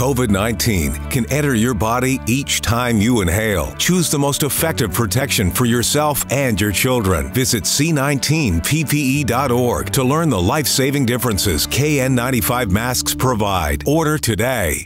COVID 19 can enter your body each time you inhale. Choose the most effective protection for yourself and your children. Visit C19PPE.org to learn the life saving differences KN95 masks provide. Order today.